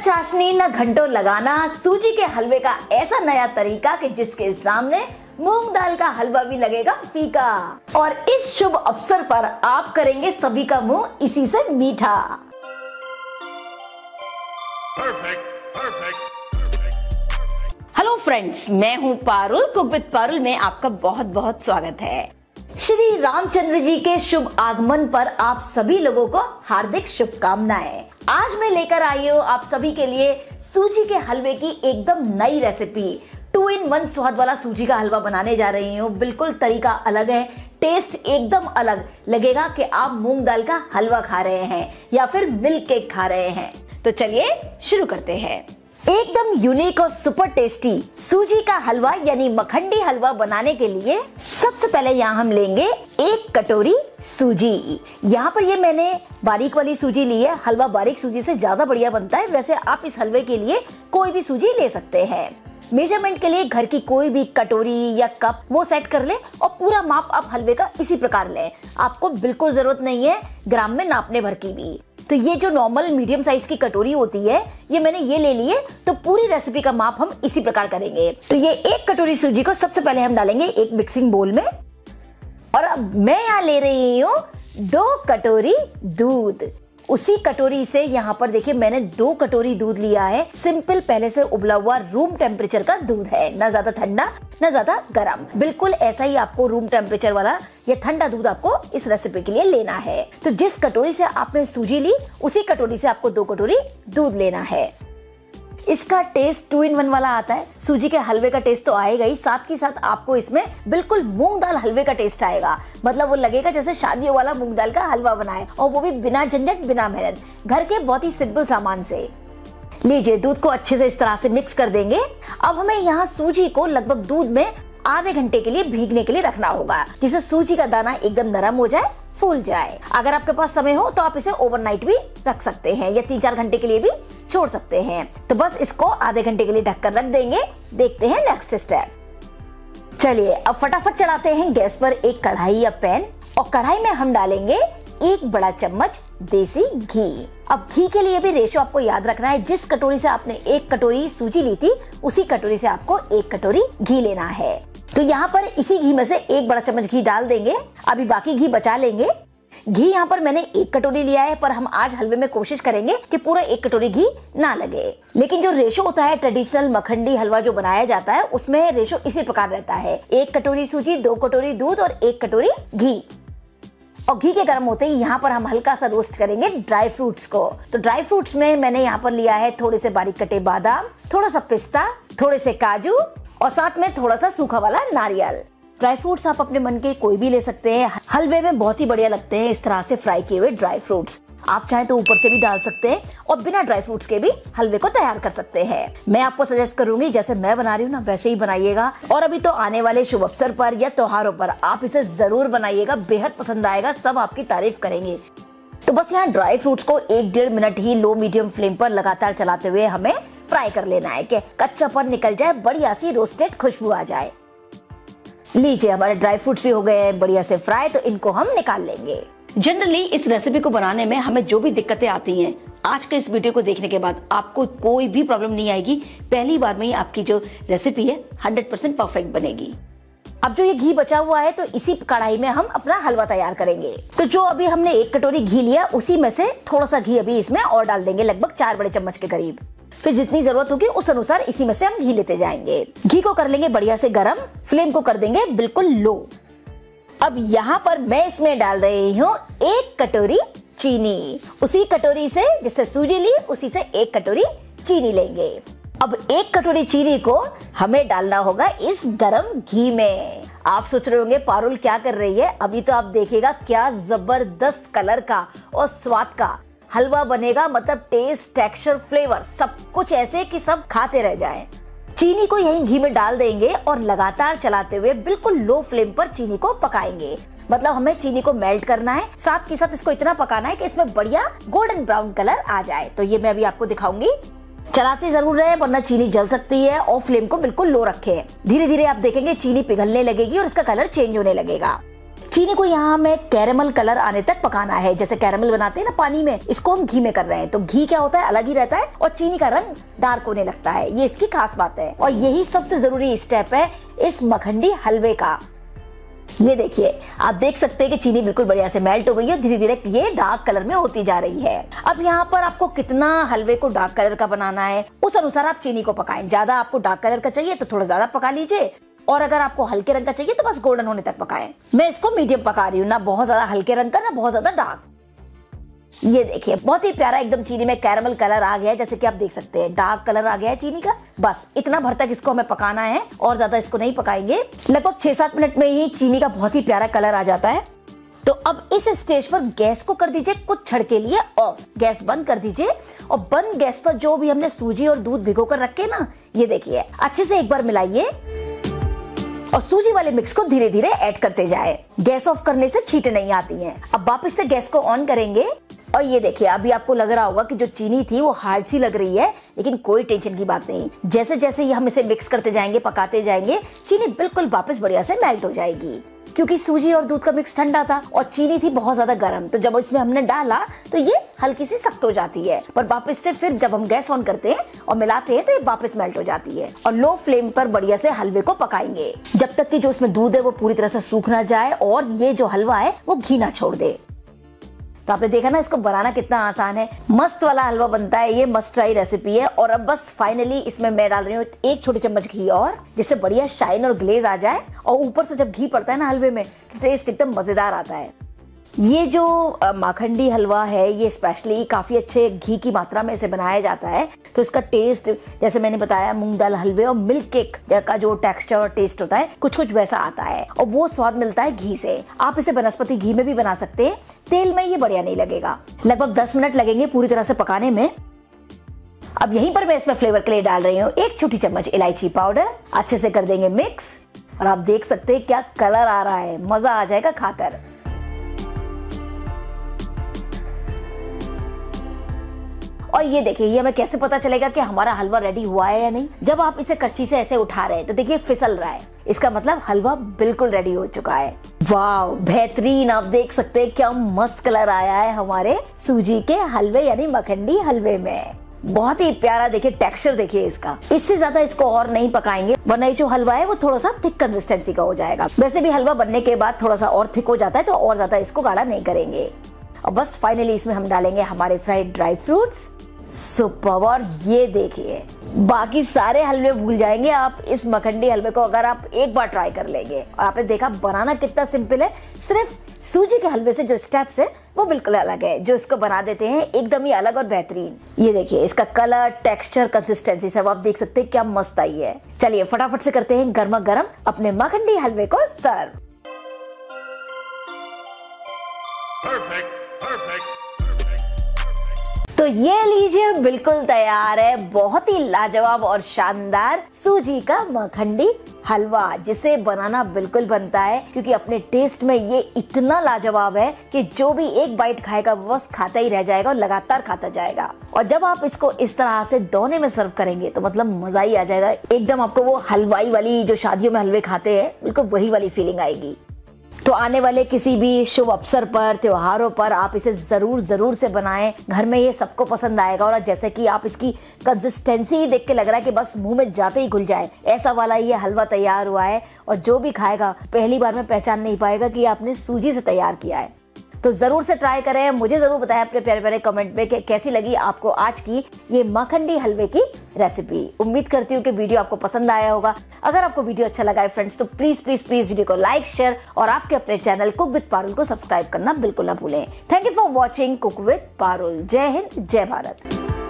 चाशनी न घंटों लगाना सूजी के हलवे का ऐसा नया तरीका कि जिसके सामने मूंग दाल का हलवा भी लगेगा फीका। और इस शुभ अवसर पर आप करेंगे सभी का मुँह इसी से मीठा। Perfect, perfect. हेलो फ्रेंड्स मैं हूँ पारुल कुक विद पारुल में आपका बहुत बहुत स्वागत है। श्री रामचंद्र जी के शुभ आगमन पर आप सभी लोगों को हार्दिक शुभकामनाएँ। आज मैं लेकर आई हूँ आप सभी के लिए सूजी के हलवे की एकदम नई रेसिपी टू इन वन स्वाद वाला सूजी का हलवा बनाने जा रही हूँ। बिल्कुल तरीका अलग है टेस्ट एकदम अलग। लगेगा कि आप मूंग दाल का हलवा खा रहे हैं या फिर मिल्क केक खा रहे हैं। तो चलिए शुरू करते हैं। एकदम यूनिक और सुपर टेस्टी सूजी का हलवा यानी मखंडी हलवा बनाने के लिए सबसे पहले यहाँ हम लेंगे एक कटोरी सूजी। यहाँ पर ये मैंने बारीक वाली सूजी ली है। हलवा बारीक सूजी से ज़्यादा बढ़िया बनता है। वैसे आप इस हलवे के लिए कोई भी सूजी ले सकते हैं। मेज़रमेंट के लिए घर की कोई भी कटोरी या कप वो सेट कर ले और पूरा माप आप हलवे का इसी प्रकार लें। आपको बिल्कुल ज़रूरत नहीं है ग्राम में नापने भर की भी। तो ये जो नॉर्मल मीडियम साइज़ की कटोरी होती है, ये मैंने ये ले ली है तो पूरी रेसिपी का माप हम इसी प्रकार करेंगे। तो ये एक कटोरी सूजी को सबसे पहले हम डालेंगे एक मिक्सिंग बोल में। और अब मैं यहाँ ले रही हूँ दो कटोरी दूध। उसी कटोरी से यहाँ पर देखिए, मैंने दो कटोरी दूध लिया है। सिंपल पहले से उबला हुआ रूम टेम्परेचर का दूध है, ना ज़्यादा ठंडा। न ज़्यादा गर्म। बिल्कुल ऐसा ही आपको रूम टेम्परेचर वाला या ठंडा दूध आपको इस रेसिपी के लिए लेना है। तो जिस कटोरी से आपने सूजी ली, उसी कटोरी से आपको दो कटोरी दूध लेना है। इसका टेस्ट टू इन वन वाला आता है। सूजी के हलवे का टेस्ट तो आएगा ही, साथ ही साथ आपको इसमें बिल्कुल मूंग दाल हलवे का टेस्ट आएगा। मतलब वो लगेगा जैसे शादियों वाला मूंग दाल का हलवा बनाए, और वो भी बिना झंझट, बिना मेहनत। घर के बहुत ही सिंपल सामान से। लीजिए, दूध को अच्छे से इस तरह से मिक्स कर देंगे। अब हमें यहाँ सूजी को लगभग दूध में आधे घंटे के लिए भीगने के लिए रखना होगा, जिससे सूजी का दाना एकदम नरम हो जाए, फूल जाए। अगर आपके पास समय हो तो आप इसे ओवरनाइट भी रख सकते हैं, या तीन चार घंटे के लिए भी छोड़ सकते हैं। तो बस इसको आधे घंटे के लिए ढककर रख देंगे। देखते हैं नेक्स्ट स्टेप चलिए, अब फटाफट चढ़ाते हैं गैस पर एक कढ़ाई या पैन, और कढ़ाई में हम डालेंगे एक बड़ा चम्मच देसी घी। अब घी के लिए भी रेशो आपको याद रखना है, जिस कटोरी से आपने एक कटोरी सूजी ली थी, उसी कटोरी से आपको एक कटोरी घी लेना है। तो यहाँ पर इसी घी में से एक बड़ा चम्मच घी डाल देंगे। अभी बाकी घी बचा लेंगे। घी यहाँ पर मैंने एक कटोरी लिया है, पर हम आज हलवे में कोशिश करेंगे कि पूरा एक कटोरी घी ना लगे। लेकिन जो रेशो होता है, ट्रेडिशनल मखंडी हलवा जो बनाया जाता है, उसमें रेशो इसी प्रकार रहता है। एक कटोरी सूजी, दो कटोरी दूध और एक कटोरी घी। और घी के गर्म होते ही यहाँ पर हम हल्का सा रोस्ट करेंगे ड्राई फ्रूट्स को। तो ड्राई फ्रूट्स में मैंने यहाँ पर लिया है थोड़े से बारीक कटे बादाम थोड़ा सा पिस्ता थोड़े से काजू और साथ में थोड़ा सा सूखा वाला नारियल। ड्राई फ्रूट्स आप अपने मन के कोई भी ले सकते हैं। हलवे में बहुत ही बढ़िया लगते हैं इस तरह से फ्राई किए हुए ड्राई फ्रूट्स आप चाहे तो ऊपर से भी डाल सकते हैं और बिना ड्राई फ्रूट्स के भी हलवे को तैयार कर सकते हैं। मैं आपको सजेस्ट करूँगी, जैसे मैं बना रही हूँ ना, वैसे ही बनाइएगा। और अभी तो आने वाले शुभ अवसर पर या त्योहारों पर आप इसे ज़रूर बनाइएगा, बेहद पसंद आएगा, सब आपकी तारीफ़ करेंगे। तो बस यहाँ ड्राई फ्रूट्स को एक डेढ़ मिनट ही लो मीडियम फ्लेम पर लगातार चलाते हुए हमें फ्राई कर लेना है कि कच्चापन निकल जाए, बढ़िया सी रोस्टेड खुशबू आ जाए। लीजिए, हमारे ड्राई फ्रूट्स भी हो गए हैं, बढ़िया से फ्राई तो इनको हम निकाल लेंगे। जनरली इस रेसिपी को बनाने में हमें जो भी दिक्कतें आती हैं, आज के इस वीडियो को देखने के बाद आपको कोई भी प्रॉब्लम नहीं आएगी। पहली बार में ही आपकी जो रेसिपी है 100% परफेक्ट बनेगी। अब जो ये घी बचा हुआ है तो इसी कढ़ाई में हम अपना हलवा तैयार करेंगे। तो जो अभी हमने एक कटोरी घी लिया, उसी में से थोड़ा सा घी अभी इसमें और डाल देंगे, लगभग चार बड़े चम्मच के करीब। फिर जितनी ज़रूरत होगी, उस अनुसार इसी में से हम घी लेते जाएँगे। घी को कर लेंगे बढ़िया से गरम फ्लेम को कर देंगे बिल्कुल लो अब यहाँ पर मैं इसमें डाल रही हूँ एक कटोरी चीनी। उसी कटोरी से जिससे सूजी ली, उसी से एक कटोरी चीनी लेंगे। अब एक कटोरी चीनी को हमें डालना होगा इस गरम घी में। आप सोच रहे होंगे, पारुल क्या कर रही है? अभी तो आप देखिएगा क्या ज़बरदस्त कलर का और स्वाद का। हलवा बनेगा मतलब टेस्ट टेक्सचर फ्लेवर सब कुछ ऐसे कि सब खाते रह जाएँ। चीनी को यही घी में डाल देंगे और लगातार चलाते हुए बिल्कुल लो फ्लेम पर चीनी को पकाएँगे। मतलब हमें चीनी को मेल्ट करना है, साथ के साथ इसको इतना पकाना है कि इसमें बढ़िया गोल्डन ब्राउन कलर आ जाए। तो ये मैं अभी आपको दिखाऊँगी। चलाते ज़रूर रहे, वरना चीनी जल सकती है और फ्लेम को बिल्कुल लो रखे। धीरे धीरे आप देखेंगे चीनी पिघलने लगेगी और इसका कलर चेंज होने लगेगा। चीनी को यहाँ हमें कैरेमल कलर आने तक पकाना है। जैसे कैरेमल बनाते हैं ना पानी में, इसको हम घी में कर रहे हैं। तो घी क्या होता है? अलग ही रहता है और चीनी का रंग डार्क होने लगता है। ये इसकी खास बात है। और यही सबसे ज़रूरी स्टेप है इस मखंडी हलवे का। ये देखिए, आप देख सकते हैं कि चीनी बिल्कुल बढ़िया से मेल्ट हो गई है धीरे धीरे ये डार्क कलर में होती जा रही है। अब यहाँ पर आपको कितना हलवे को डार्क कलर का बनाना है, उस अनुसार आप चीनी को पकाएँ। ज़्यादा आपको डार्क कलर का चाहिए तो थोड़ा ज़्यादा पका लीजिए। और अगर आपको हल्के रंग का चाहिए तो बस गोल्डन होने तक पकाएँ। मैं इसको मीडियम पका रही हूँ, ना बहुत ज़्यादा हल्के रंग का, ना बहुत ज़्यादा डार्क ये देखिए, बहुत ही प्यारा एकदम चीनी में कैरमल कलर आ गया है, जैसे कि आप देख सकते हैं डार्क कलर आ गया है चीनी का। बस, इतना भर तक इसको हमें पकाना है, और ज़्यादा इसको नहीं पकाएँगे। लगभग छह सात मिनट में ही चीनी का बहुत ही प्यारा कलर आ जाता है। तो अब इस स्टेज पर गैस को कर दीजिए कुछ क्षण के लिए ऑफ़ गैस बंद कर दीजिए, और बंद गैस पर जो भी हमने सूजी और दूध भिगो कर रखे ना, ये देखिए, अच्छे से एक बार मिलाइए। और सूजी वाले मिक्स को धीरे धीरे ऐड करते जाए गैस ऑफ़ करने से छीटे नहीं आती हैं। अब वापस से गैस को ऑन करेंगे और ये देखिए, अभी आपको लग रहा होगा कि जो चीनी थी वो हार्ड सी लग रही है, लेकिन कोई टेंशन की बात नहीं। जैसे जैसे ही हम इसे मिक्स करते जाएँगे, पकाते जाएँगे, चीनी बिल्कुल वापस बढ़िया से मेल्ट हो जाएगी। क्योंकि सूजी और दूध का मिक्स ठंडा था और चीनी थी बहुत ज़्यादा गर्म तो जब इसमें हमने डाला तो ये हल्की सी सख्त हो जाती है। पर वापस से फिर जब हम गैस ऑन करते हैं और मिलाते हैं तो ये वापस मेल्ट हो जाती है और लो फ्लेम पर बढ़िया से हलवे को पकाएँगे। जब तक कि जो इसमें दूध है, वो पूरी तरह से सूख ना जाए और ये जो हलवा है, वो घी ना छोड़ दे। तो आपने देखा ना, इसको बनाना कितना आसान है। मस्त वाला हलवा बनता है, ये मस्त ट्राई रेसिपी है। और अब बस फाइनली इसमें मैं डाल रही हूँ एक छोटी चम्मच घी और, जिससे बढ़िया शाइन और ग्लेज आ जाए। और ऊपर से जब घी पड़ता है ना हलवे में तो टेस्ट एकदम मज़ेदार आता है। ये जो माखंडी हलवा है, ये स्पेशली काफ़ी अच्छे घी की मात्रा में इसे बनाया जाता है। तो इसका टेस्ट जैसे मैंने बताया, मूंग दाल हलवे और मिल्क केक का जो टेक्सचर और टेस्ट होता है कुछ कुछ वैसा आता है। और वो स्वाद मिलता है घी से। आप इसे वनस्पति घी में भी बना सकते हैं। तेल में ये बढ़िया नहीं लगेगा। लगभग दस मिनट लगेंगे पूरी तरह से पकाने में। अब यहीं पर मैं इसमें फ्लेवर के लिए डाल रही हूँ। एक छोटी चम्मच इलायची पाउडर अच्छे से कर देंगे मिक्स और आप देख सकते हैं क्या कलर आ रहा है। मज़ा आ जाएगा खाकर। और ये देखिए, ये हमें कैसे पता चलेगा कि हमारा हलवा रेडी हुआ है या नहीं? जब आप इसे कच्ची से ऐसे उठा रहे हैं तो देखिए, फिसल रहा है। इसका मतलब हलवा बिल्कुल रेडी हो चुका है। वाह बेहतरीन, आप देख सकते हैं क्या मस्त कलर आया है हमारे सूजी के हलवे, यानी मखंडी हलवे में। बहुत ही प्यारा, देखिए टेक्सचर देखिए इसका। इससे ज़्यादा इसको और नहीं पकाएँगे। वरना ये जो हलवा है, वो थोड़ा सा थिक कंसिस्टेंसी का हो जाएगा। वैसे भी हलवा बनने के बाद थोड़ा सा और थिक हो जाता है तो और ज़्यादा इसको गाढ़ा नहीं करेंगे। और बस फाइनली इसमें हम डालेंगे हमारे फ्राइड ड्राई फ्रूट्स सुपर और ये देखिए। बाकी सारे हलवे भूल जाएँगे आप। इस मखंडी हलवे को अगर आप एक बार ट्राई कर लेंगे। और आपने देखा, बनाना कितना सिंपल है। सिर्फ़ सूजी के हलवे से जो स्टेप्स है, वो बिल्कुल अलग है। जो इसको बना देते हैं, एकदम ही अलग और बेहतरीन। ये देखिए, इसका कलर टेक्सचर कंसिस्टेंसी सब आप देख सकते हैं, क्या मस्त आई है। चलिए, फटाफट से करते हैं गर्मा गर्म अपने मखंडी हलवे को सर्व Perfect. ये लीजिए, बिल्कुल तैयार है। बहुत ही लाजवाब और शानदार सूजी का मखंडी हलवा, जिसे बनाना बिल्कुल बनता है, क्योंकि अपने टेस्ट में ये इतना लाजवाब है कि जो भी एक बाइट खाएगा, वो बस खाता ही रह जाएगा और लगातार खाता जाएगा। और जब आप इसको इस तरह से दोने में सर्व करेंगे तो मतलब मज़ा ही आ जाएगा। एकदम आपको वो हलवाई वाली, जो शादियों में हलवे खाते हैं, बिल्कुल वही वाली फीलिंग आएगी। तो आने वाले किसी भी शुभ अवसर पर, त्योहारों पर आप इसे ज़रूर ज़रूर से बनाएँ। घर में ये सबको पसंद आएगा और जैसे कि आप इसकी कंसिस्टेंसी ही देख के लग रहा है कि बस मुँह में जाते ही घुल जाए। ऐसा वाला ये हलवा तैयार हुआ है और जो भी खाएगा, पहली बार में पहचान नहीं पाएगा कि आपने सूजी से तैयार किया है। तो ज़रूर से ट्राई करें। मुझे ज़रूर बताएँ अपने प्यारे प्यारे कमेंट में कि कैसी लगी आपको आज की ये मखंडी हलवे की रेसिपी उम्मीद करती हूँ कि वीडियो आपको पसंद आया होगा। अगर आपको वीडियो अच्छा लगा है फ्रेंड्स तो प्लीज़ प्लीज़ प्लीज़ वीडियो को लाइक शेयर और आपके अपने चैनल कुक विद पारुल को सब्सक्राइब करना बिल्कुल ना भूलें। Thank you for watching cook with Parul जय हिंद, जय भारत।